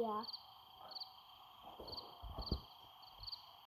Yeah.